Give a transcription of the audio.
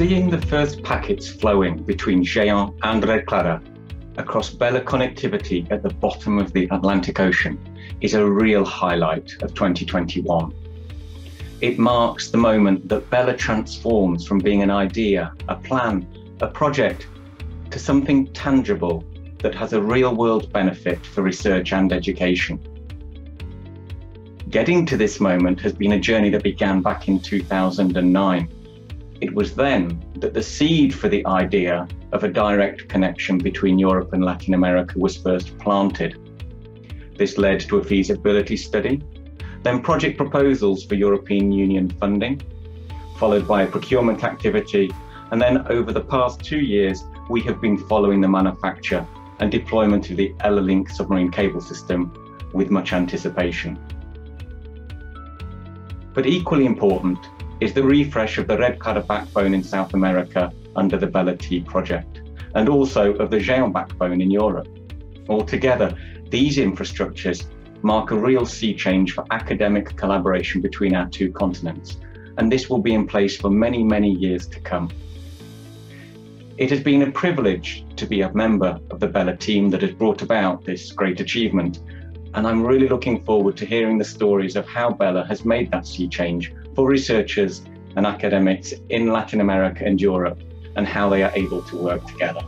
Seeing the first packets flowing between Géant and Red Clara across Bella connectivity at the bottom of the Atlantic Ocean is a real highlight of 2021. It marks the moment that Bella transforms from being an idea, a plan, a project, to something tangible that has a real world benefit for research and education. Getting to this moment has been a journey that began back in 2009. It was then that the seed for the idea of a direct connection between Europe and Latin America was first planted. This led to a feasibility study, then project proposals for European Union funding, followed by a procurement activity, and then over the past two years, we have been following the manufacture and deployment of the Ella-Link submarine cable system with much anticipation. But equally important is the refresh of the Red Clara backbone in South America under the Bella T project, and also of the Géant backbone in Europe. Altogether, these infrastructures mark a real sea change for academic collaboration between our two continents, and this will be in place for many, many years to come. It has been a privilege to be a member of the Bella team that has brought about this great achievement. And I'm really looking forward to hearing the stories of how Bella has made that sea change for researchers and academics in Latin America and Europe and how they are able to work together.